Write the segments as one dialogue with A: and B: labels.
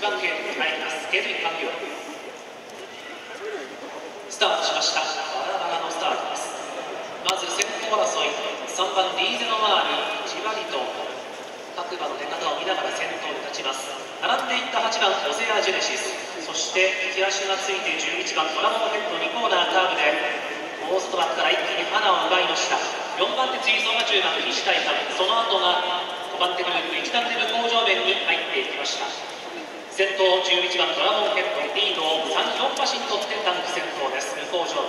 A: 1番ゲートに入りますゲートイン完了スタートしました。バラバラのスタートです。まず先頭争い。3番リーゼノワールじわりと各馬の出方を見ながら先頭に立ちます。並んでいった8番オセアジェネシス。そして手足がついて11番ドラゴンヘッド2コーナーカーブでオーストバックから一気に花を奪いました。4番手追走が10番西大会。その後が5番手グループ1段手向こう上面に入っていきました。先頭11番ドラゴンヘッドリードを34馬身取ってタンク先頭です。向こう上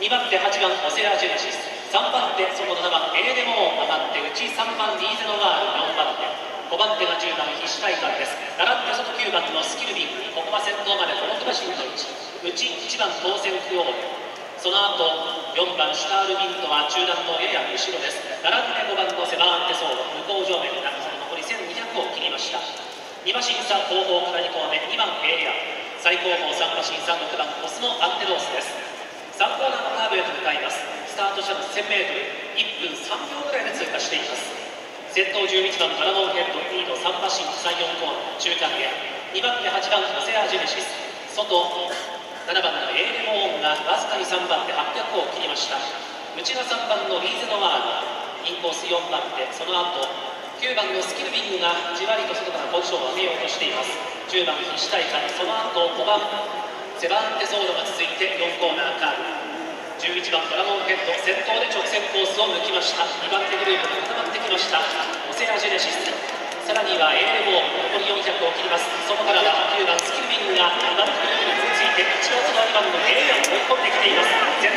A: 2番手8番オセアジェネシス3番手その7番エレデモ上がって内3番リーゼノガール4番手5番手が10番必死大会です。並んで外9番のスキルビングここは先頭までこの馬身の位置内1番当選不要その後4番シュタールミントは中段のやや後ろです。並んで5番のセバーンテソード向こう上面が残り1200を切りました2馬審査後方から2コー目2番エリア最高峰3馬審査6番オスのアンテロースです。3コーナーのカーブへと向かいます。スタートしたの 1000m1 分3秒ぐらいで通過しています。先頭11番パラモンヘッドリード3馬身34コーナー中間エア。2番手8番オセアジェネシス。外7番のエーレモーンがわずかに3番で800を切りました。内が3番のリーゼノワール。インコース4番手その後9番のスキルビングがじわりと外からポジションを上げようとしています。10番必死大会その後5番セバンテソードが続いて4コーナーカーブ。11番ドラゴンヘッド先頭で直線コースを抜きました。2番手グループが固まってきました。オセアジェネシス。さらにはエーレモー残り400を切ります。そこからは9番スキルビングが2番手グループに続いて1号と2番のエレアを追い込んできています。